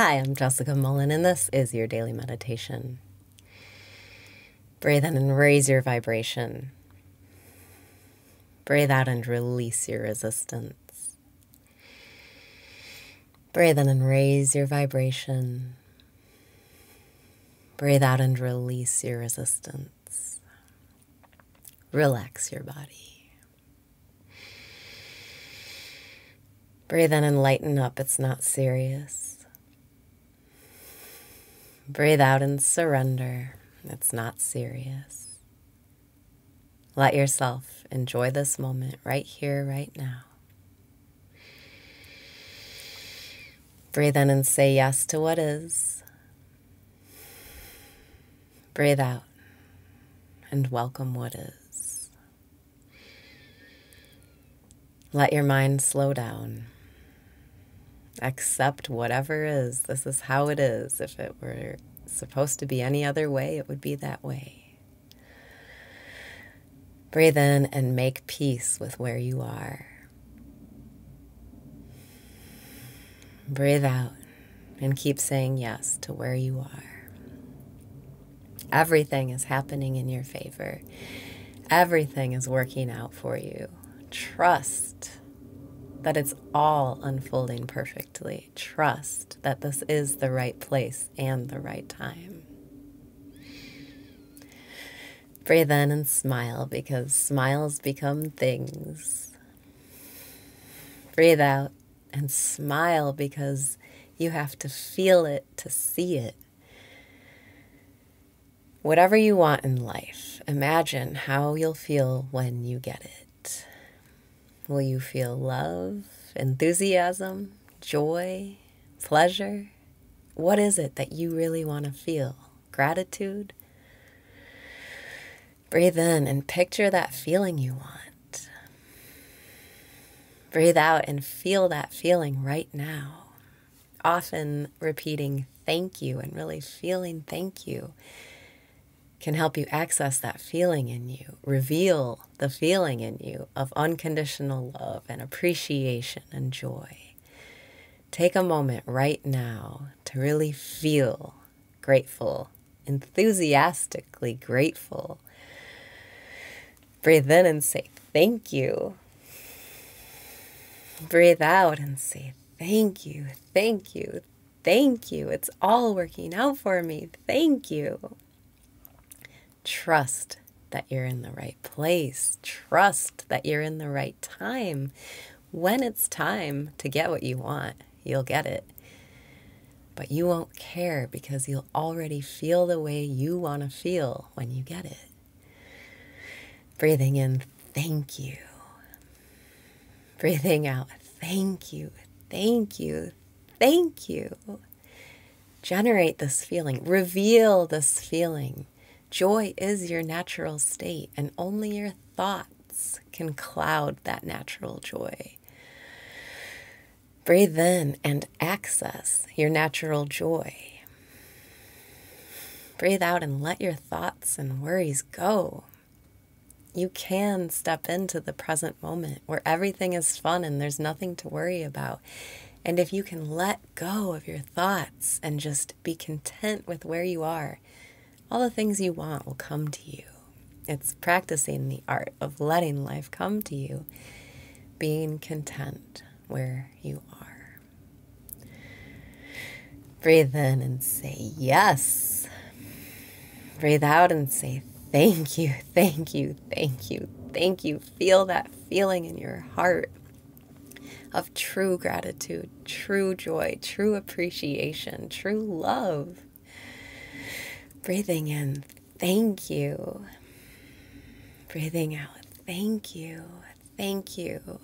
Hi, I'm Jessica Mullen, and this is your daily meditation. Breathe in and raise your vibration. Breathe out and release your resistance. Breathe in and raise your vibration. Breathe out and release your resistance. Relax your body. Breathe in and lighten up. It's not serious. Breathe out and surrender. It's not serious. Let yourself enjoy this moment right here, right now. Breathe in and say yes to what is. Breathe out and welcome what is. Let your mind slow down. Accept whatever is. This is how it is. If it were supposed to be any other way, it would be that way. Breathe in and make peace with where you are. Breathe out and keep saying yes to where you are. Everything is happening in your favor. Everything is working out for you. Trust that it's all unfolding perfectly. Trust that this is the right place and the right time. Breathe in and smile because smiles become things. Breathe out and smile because you have to feel it to see it. Whatever you want in life, imagine how you'll feel when you get it. Will you feel love, enthusiasm, joy, pleasure? What is it that you really want to feel? Gratitude? Breathe in and picture that feeling you want. Breathe out and feel that feeling right now. Often repeating thank you and really feeling thank you can help you access that feeling in you, reveal the feeling in you of unconditional love and appreciation and joy. Take a moment right now to really feel grateful, enthusiastically grateful. Breathe in and say thank you. Breathe out and say thank you, thank you, thank you. It's all working out for me. Thank you. Trust that you're in the right place. Trust that you're in the right time. When it's time to get what you want, you'll get it. But you won't care because you'll already feel the way you want to feel when you get it. Breathing in, thank you. Breathing out, thank you, thank you, thank you. Generate this feeling, reveal this feeling Joy is your natural state, and only your thoughts can cloud that natural joy. Breathe in and access your natural joy. Breathe out and let your thoughts and worries go. You can step into the present moment where everything is fun and there's nothing to worry about. And if you can let go of your thoughts and just be content with where you are, all the things you want will come to you. It's practicing the art of letting life come to you, being content where you are. Breathe in and say yes. Breathe out and say thank you, thank you, thank you, thank you. Feel that feeling in your heart of true gratitude, true joy, true appreciation, true love. Breathing in, thank you. Breathing out, thank you, thank you,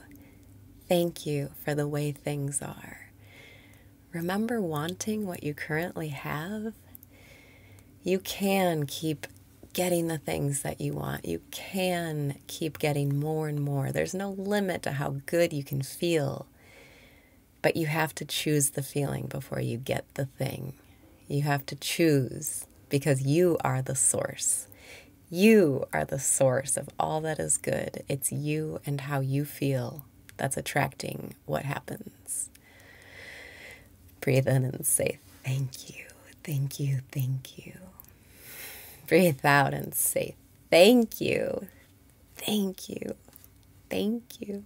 thank you for the way things are. Remember wanting what you currently have? You can keep getting the things that you want. You can keep getting more and more. There's no limit to how good you can feel, but you have to choose the feeling before you get the thing. You have to choose because you are the source. You are the source of all that is good. It's you and how you feel that's attracting what happens. Breathe in and say Thank you, thank you, thank you. Breathe out and say thank you, thank you, thank you.